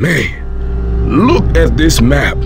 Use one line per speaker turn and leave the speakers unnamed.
Man, look at this map.